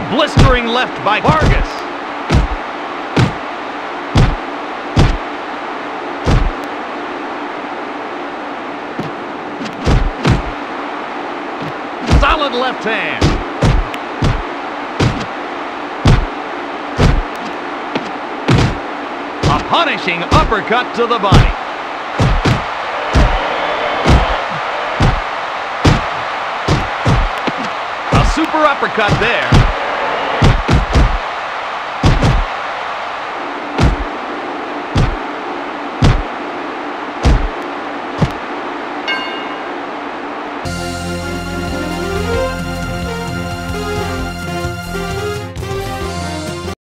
A blistering left by Vargas. Solid left hand. A punishing uppercut to the body. A super uppercut there.